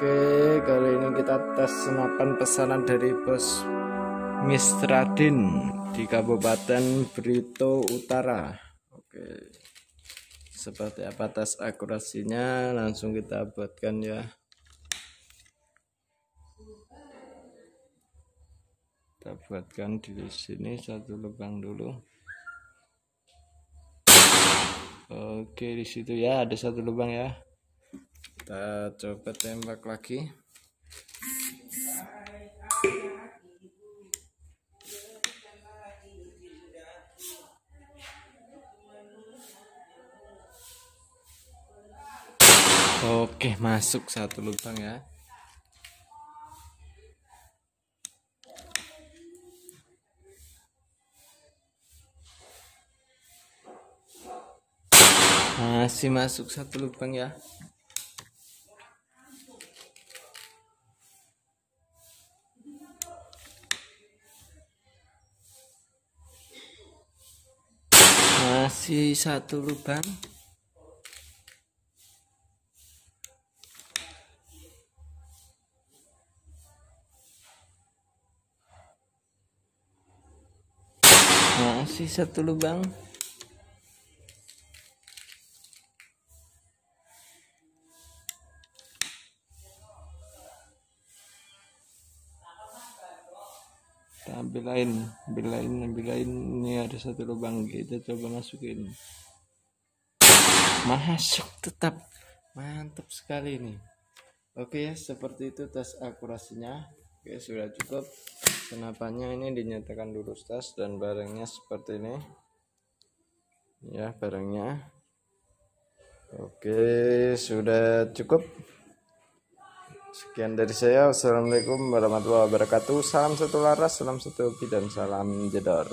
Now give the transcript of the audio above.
tes senapan pesanan dari bos Mistradin di Kabupaten Brito Utara. Oke seperti apa tes akurasinya? Langsung kita buatkan ya. Kita buatkan di sini satu lubang dulu. Oke di situ ya ada satu lubang ya kita coba tembak lagi. Oke masuk satu lubang ya. Masih masuk satu lubang ya masih satu lubang. Masih satu lubang kita ambil lain ambil lain ambil lain ini ada satu lubang kita coba masukin. Masuk tetap. Mantap sekali ini. Oke ya seperti itu tes akurasinya. Oke sudah cukup. Senapannya ini dinyatakan lulus tes dan barangnya seperti ini. Ya barangnya. Oke sudah cukup Sekian dari saya. Wassalamualaikum warahmatullahi wabarakatuh. Salam satu laras, salam satu hobi, dan salam jedor.